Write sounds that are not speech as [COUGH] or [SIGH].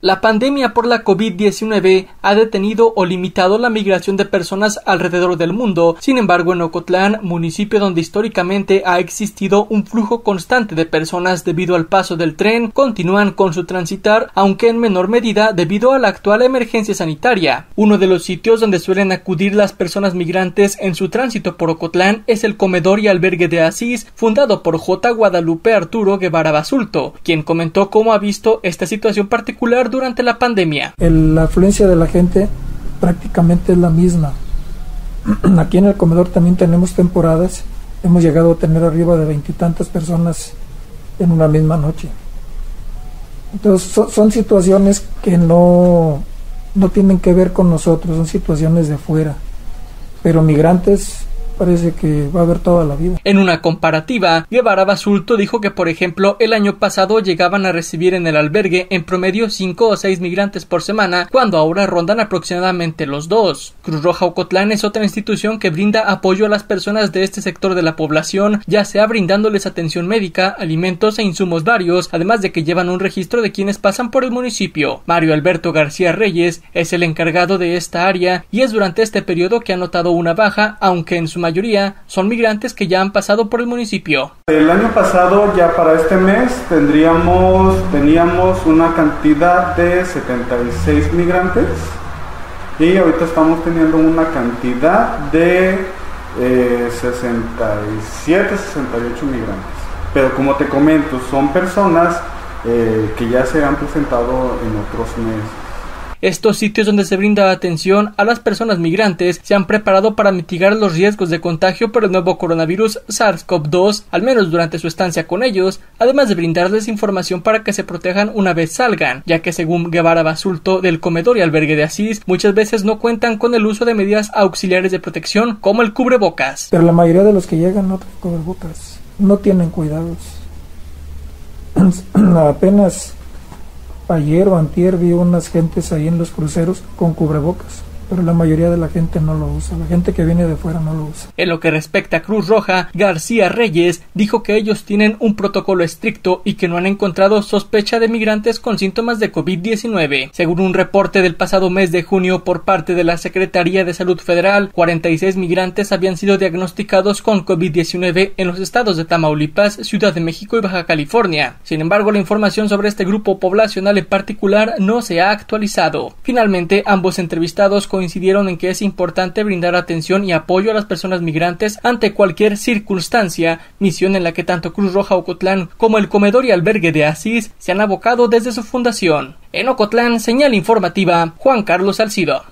La pandemia por la COVID-19 ha detenido o limitado la migración de personas alrededor del mundo. Sin embargo, en Ocotlán, municipio donde históricamente ha existido un flujo constante de personas debido al paso del tren, continúan con su transitar, aunque en menor medida debido a la actual emergencia sanitaria. Uno de los sitios donde suelen acudir las personas migrantes en su tránsito por Ocotlán es el comedor y albergue de Asís, fundado por J. Guadalupe Arturo Guevara Basulto, quien comentó cómo ha visto esta situación particular durante la pandemia. la afluencia de la gente prácticamente es la misma. [CLEARS THROAT] Aquí en el comedor también tenemos temporadas. Hemos llegado a tener arriba de veintitantas personas en una misma noche. Entonces son, situaciones que no, no tienen que ver con nosotros, son situaciones de fuera. Pero migrantes parece que va a haber toda la vida. En una comparativa, Guevara Basulto dijo que, por ejemplo, el año pasado llegaban a recibir en el albergue en promedio cinco o seis migrantes por semana, cuando ahora rondan aproximadamente los dos. Cruz Roja Ocotlán es otra institución que brinda apoyo a las personas de este sector de la población, ya sea brindándoles atención médica, alimentos e insumos varios, además de que llevan un registro de quienes pasan por el municipio. Mario Alberto García Reyes es el encargado de esta área y es durante este periodo que ha notado una baja, aunque en su mayoría son migrantes que ya han pasado por el municipio. El año pasado, ya para este mes, tendríamos, teníamos una cantidad de 76 migrantes y ahorita estamos teniendo una cantidad de 67, eh, 68 migrantes. Pero como te comento, son personas eh, que ya se han presentado en otros meses. Estos sitios donde se brinda atención a las personas migrantes se han preparado para mitigar los riesgos de contagio por el nuevo coronavirus SARS-CoV-2, al menos durante su estancia con ellos, además de brindarles información para que se protejan una vez salgan, ya que según Guevara Basulto del comedor y albergue de Asís, muchas veces no cuentan con el uso de medidas auxiliares de protección como el cubrebocas. Pero la mayoría de los que llegan no tienen cubrebocas, no tienen cuidados. [CLEARS THROAT] Apenas ayer o antier vi unas gentes ahí en los cruceros con cubrebocas pero la mayoría de la gente no lo usa. La gente que viene de fuera no lo usa. En lo que respecta a Cruz Roja, García Reyes dijo que ellos tienen un protocolo estricto y que no han encontrado sospecha de migrantes con síntomas de COVID-19. Según un reporte del pasado mes de junio por parte de la Secretaría de Salud Federal, 46 migrantes habían sido diagnosticados con COVID-19 en los estados de Tamaulipas, Ciudad de México y Baja California. Sin embargo, la información sobre este grupo poblacional en particular no se ha actualizado. Finalmente, ambos entrevistados con coincidieron en que es importante brindar atención y apoyo a las personas migrantes ante cualquier circunstancia, misión en la que tanto Cruz Roja Ocotlán como el comedor y albergue de Asís se han abocado desde su fundación. En Ocotlán, señal informativa, Juan Carlos Salcido.